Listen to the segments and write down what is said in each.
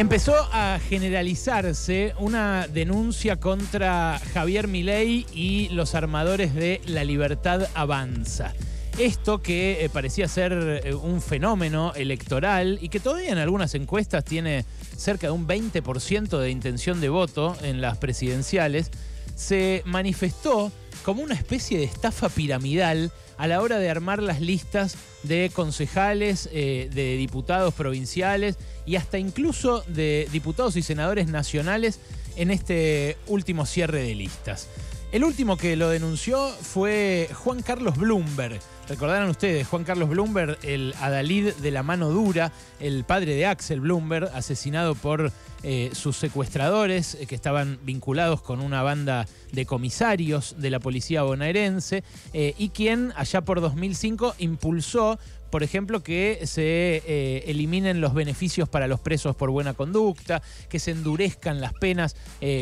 Empezó a generalizarse una denuncia contra Javier Milei y los armadores de La Libertad Avanza. Esto que eh, parecía ser eh, un fenómeno electoral y que todavía en algunas encuestas tiene cerca de un 20% de intención de voto en las presidenciales, se manifestó como una especie de estafa piramidal a la hora de armar las listas de concejales, eh, de diputados provinciales y hasta incluso de diputados y senadores nacionales en este último cierre de listas. El último que lo denunció fue Juan Carlos Bloomberg. Recordarán ustedes, Juan Carlos Bloomberg, el adalid de la mano dura, el padre de Axel Bloomberg, asesinado por eh, sus secuestradores eh, que estaban vinculados con una banda de comisarios de la policía bonaerense eh, y quien allá por 2005 impulsó por ejemplo, que se eliminen los beneficios para los presos por buena conducta, que se endurezcan las penas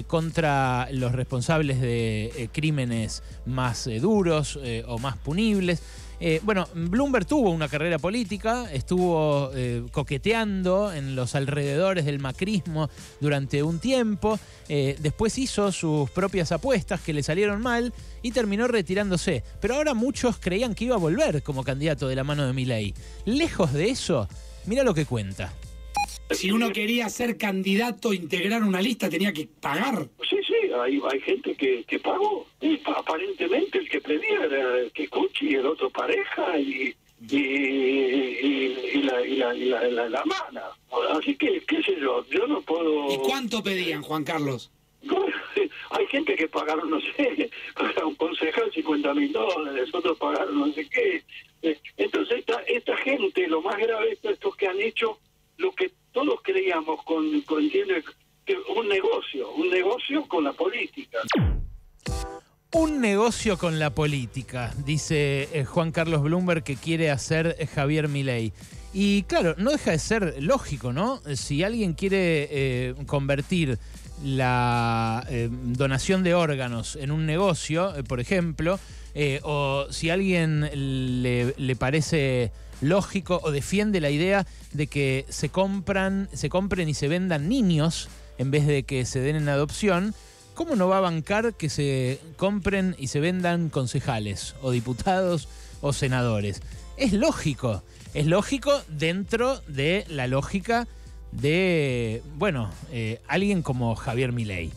contra los responsables de crímenes más duros o más punibles. Eh, bueno, Bloomberg tuvo una carrera política, estuvo eh, coqueteando en los alrededores del macrismo durante un tiempo, eh, después hizo sus propias apuestas que le salieron mal y terminó retirándose. Pero ahora muchos creían que iba a volver como candidato de la mano de Milei. Lejos de eso, mira lo que cuenta. Si uno quería ser candidato, integrar una lista, tenía que pagar. Sí, sí, hay, hay gente que, que pagó. Y aparentemente el que pedía era el que y el otro pareja y, y, la, y, la, y la, la, mana. Así que, qué sé yo, yo no puedo... ¿Y cuánto pedían, Juan Carlos? hay gente que pagaron, no sé, para un concejal 50 mil dólares, otros pagaron no sé qué. Eh, entonces esta, esta gente, lo más grave de estos que han hecho lo que todos creíamos con, con un negocio, un negocio con la política. Un negocio con la política, dice eh, Juan Carlos Bloomberg que quiere hacer eh, Javier Milei. Y claro, no deja de ser lógico, ¿no? Si alguien quiere eh, convertir la donación de órganos en un negocio, por ejemplo, o si alguien le, le parece lógico o defiende la idea de que se compran, se compren y se vendan niños en vez de que se den en adopción, ¿cómo no va a bancar que se compren y se vendan concejales o diputados o senadores? Es lógico, es lógico dentro de la lógica de, bueno, eh, alguien como Javier Milei.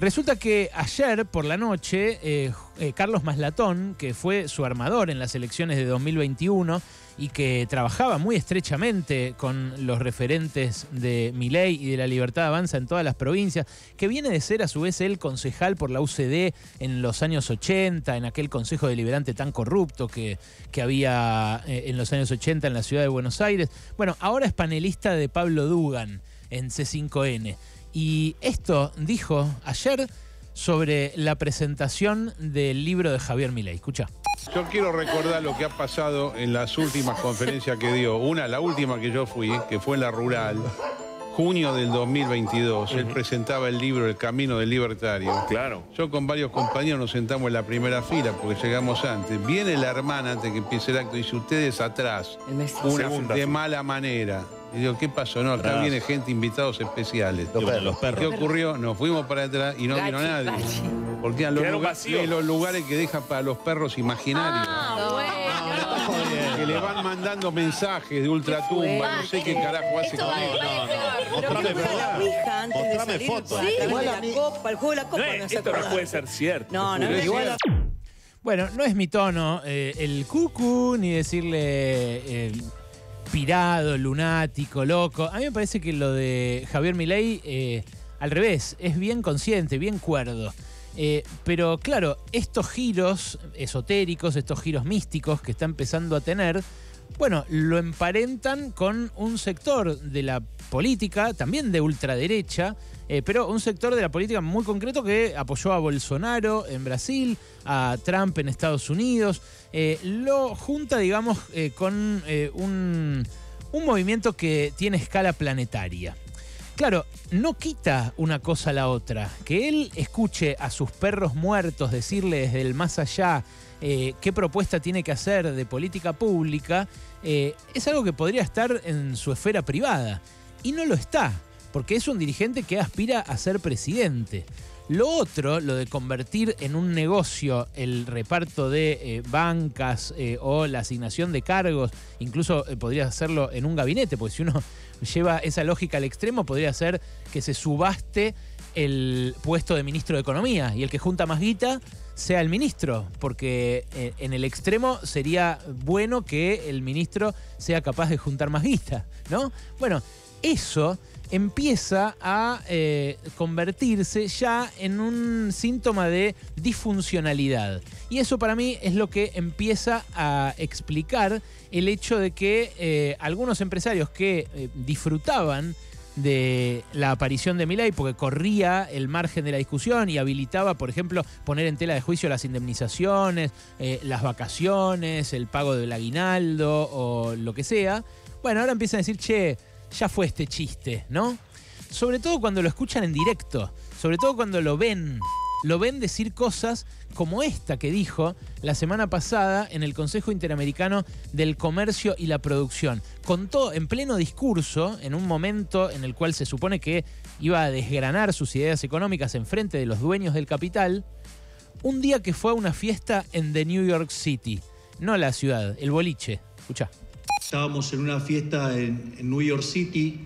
Resulta que ayer por la noche, eh, eh, Carlos Maslatón, que fue su armador en las elecciones de 2021 y que trabajaba muy estrechamente con los referentes de Miley y de la Libertad Avanza en todas las provincias, que viene de ser a su vez el concejal por la UCD en los años 80, en aquel Consejo Deliberante tan corrupto que, que había eh, en los años 80 en la ciudad de Buenos Aires. Bueno, ahora es panelista de Pablo Dugan en C5N. Y esto dijo ayer sobre la presentación del libro de Javier Milei. Escucha. Yo quiero recordar lo que ha pasado en las últimas conferencias que dio. Una, la última que yo fui, que fue en la rural, junio del 2022. Él presentaba el libro El Camino del Libertario. Claro. Yo con varios compañeros nos sentamos en la primera fila porque llegamos antes. Viene la hermana antes que empiece el acto y dice, ustedes atrás. Una de mala manera. Y digo, ¿qué pasó? No, acá viene gente, invitados especiales. Los perros. ¿Qué ocurrió? Nos fuimos para atrás y no vino nadie. Porque eran los, lugares que dejan para los perros imaginarios. Ah, bueno. Que le van mandando mensajes de ultratumba, no sé qué carajo hace con eso. No, no, no. Mostrame fotos. Igual la copa, el juego de la copa no, esto no puede ser cierto. No, no, igual Bueno, no es mi tono eh, el cucu ni decirle eh, pirado, lunático, loco. A mí me parece que lo de Javier Milei, eh, al revés, es bien consciente, bien cuerdo. Eh, pero claro, estos giros esotéricos, estos giros místicos que está empezando a tener, bueno, lo emparentan con un sector de la política, también de ultraderecha, eh, pero un sector de la política muy concreto que apoyó a Bolsonaro en Brasil, a Trump en Estados Unidos, eh, lo junta, digamos, eh, con un, un movimiento que tiene escala planetaria. Claro, no quita una cosa a la otra. Que él escuche a sus perros muertos decirle desde el más allá qué propuesta tiene que hacer de política pública, es algo que podría estar en su esfera privada. Y no lo está porque es un dirigente que aspira a ser presidente. Lo otro, lo de convertir en un negocio el reparto de eh, bancas eh, o la asignación de cargos, incluso eh, podría hacerlo en un gabinete, porque si uno lleva esa lógica al extremo, podría ser que se subaste el puesto de ministro de Economía y el que junta más guita sea el ministro, porque en el extremo sería bueno que el ministro sea capaz de juntar más guita, ¿no? Bueno, eso empieza a eh, convertirse ya en un síntoma de disfuncionalidad. Y eso para mí es lo que empieza a explicar el hecho de que eh, algunos empresarios que eh, disfrutaban de la aparición de Milay porque corría el margen de la discusión y habilitaba, por ejemplo, poner en tela de juicio las indemnizaciones, las vacaciones, el pago del aguinaldo o lo que sea. Bueno, ahora empiezan a decir, che, ya fue este chiste, ¿no? Sobre todo cuando lo escuchan en directo, sobre todo cuando lo ven, lo ven decir cosas como esta que dijo la semana pasada en el Consejo Interamericano del Comercio y la Producción. Contó en pleno discurso, en un momento en el cual se supone que iba a desgranar sus ideas económicas en frente de los dueños del capital, un día que fue a una fiesta en The New York City, no la ciudad, el boliche. Escucha. Estábamos en una fiesta en, New York City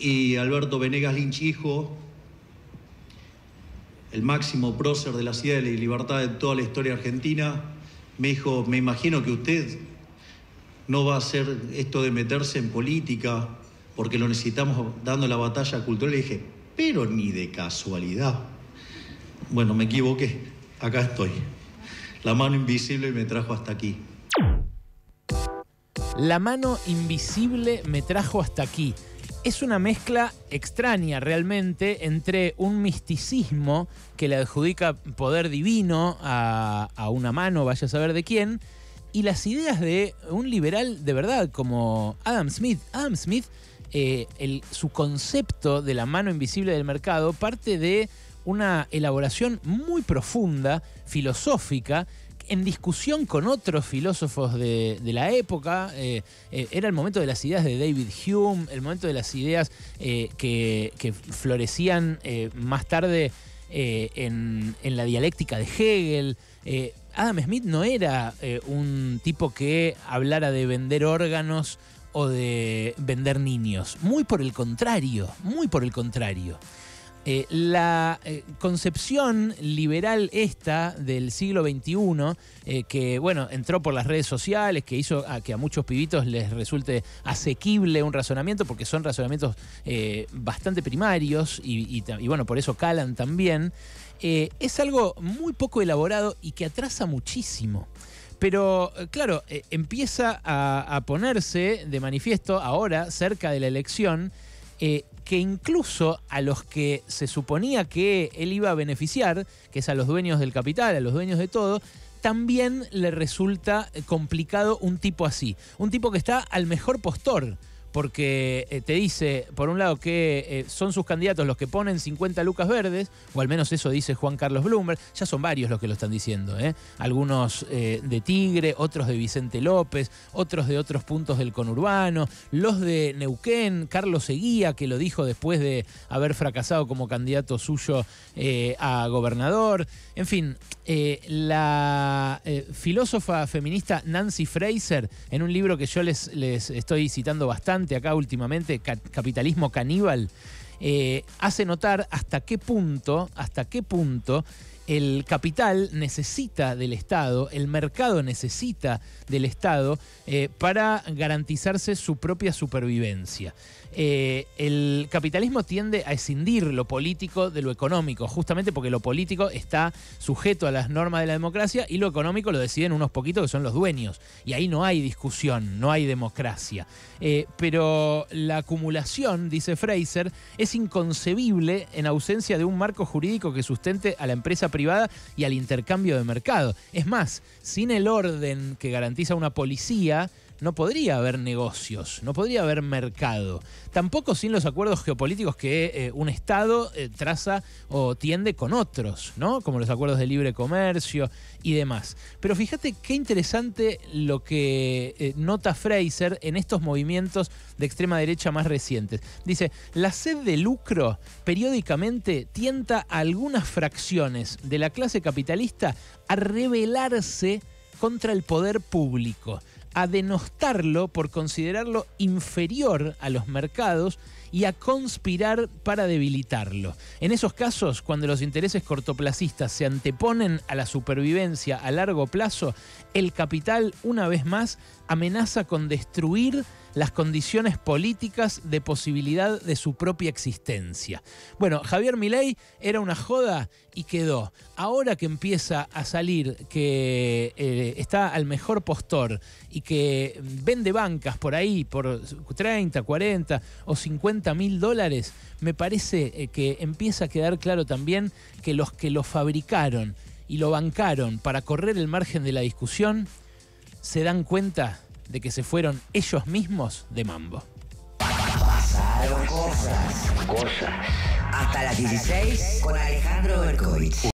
y Alberto Venegas Lynch, hijo, el máximo prócer de la ciudad la libertad de toda la historia argentina, me dijo, me imagino que usted no va a hacer esto de meterse en política porque lo necesitamos dando la batalla cultural. Le dije, pero ni de casualidad. Bueno, me equivoqué, acá estoy. La mano invisible me trajo hasta aquí. La mano invisible me trajo hasta aquí. Es una mezcla extraña realmente entre un misticismo que le adjudica poder divino a, una mano, vaya a saber de quién, y las ideas de un liberal de verdad como Adam Smith. Adam Smith, eh, su concepto de la mano invisible del mercado parte de una elaboración muy profunda, filosófica, en discusión con otros filósofos de, la época. Eh, eh, era el momento de las ideas de David Hume, el momento de las ideas eh, que, florecían más tarde en, en, la dialéctica de Hegel. Adam Smith no era un tipo que hablara de vender órganos o de vender niños. Muy por el contrario, muy por el contrario. Eh, la eh, concepción liberal esta del siglo XXI, eh, que bueno, entró por las redes sociales, que hizo que a muchos pibitos les resulte asequible un razonamiento, porque son razonamientos bastante primarios y, bueno, por eso calan también, es algo muy poco elaborado y que atrasa muchísimo. Pero claro, empieza a, ponerse de manifiesto ahora, cerca de la elección, que incluso a los que se suponía que él iba a beneficiar, que es a los dueños del capital, a los dueños de todo, también le resulta complicado un tipo así. Un tipo que está al mejor postor porque eh, te dice, por un lado, que eh, son sus candidatos los que ponen 50 lucas verdes, o al menos eso dice Juan Carlos Bloomberg, ya son varios los que lo están diciendo, ¿eh? algunos de Tigre, otros de Vicente López, otros de otros puntos del conurbano, los de Neuquén, Carlos Seguía, que lo dijo después de haber fracasado como candidato suyo a gobernador, en fin, la filósofa feminista Nancy Fraser, en un libro que yo les, les estoy citando bastante, acá últimamente, capitalismo caníbal, eh, hace notar hasta qué punto, hasta qué punto el capital necesita del Estado, el mercado necesita del Estado eh, para garantizarse su propia supervivencia. Eh, el capitalismo tiende a escindir lo político de lo económico, justamente porque lo político está sujeto a las normas de la democracia y lo económico lo deciden unos poquitos que son los dueños. Y ahí no hay discusión, no hay democracia. Eh, pero la acumulación, dice Fraser, es inconcebible en ausencia de un marco jurídico que sustente a la empresa privada y al intercambio de mercado. Es más, sin el orden que garantiza una policía, no podría haber negocios, no podría haber mercado. Tampoco sin los acuerdos geopolíticos que eh, un Estado eh, traza o tiende con otros, ¿no? Como los acuerdos de libre comercio y demás. Pero fíjate qué interesante lo que eh, nota Fraser en estos movimientos de extrema derecha más recientes. Dice, la sed de lucro periódicamente tienta a algunas fracciones de la clase capitalista a rebelarse contra el poder público a denostarlo por considerarlo inferior a los mercados y a conspirar para debilitarlo. En esos casos, cuando los intereses cortoplacistas se anteponen a la supervivencia a largo plazo, el capital, una vez más, amenaza con destruir las condiciones políticas de posibilidad de su propia existencia. Bueno, Javier Milei era una joda y quedó. Ahora que empieza a salir que eh, está al mejor postor y que vende bancas por ahí por 30, 40 o 50 mil dólares, me parece eh, que empieza a quedar claro también que los que lo fabricaron y lo bancaron para correr el margen de la discusión se dan cuenta de que se fueron ellos mismos de mambo. Pasaron cosas. Cosas. Hasta las 16 con Alejandro Berkovich.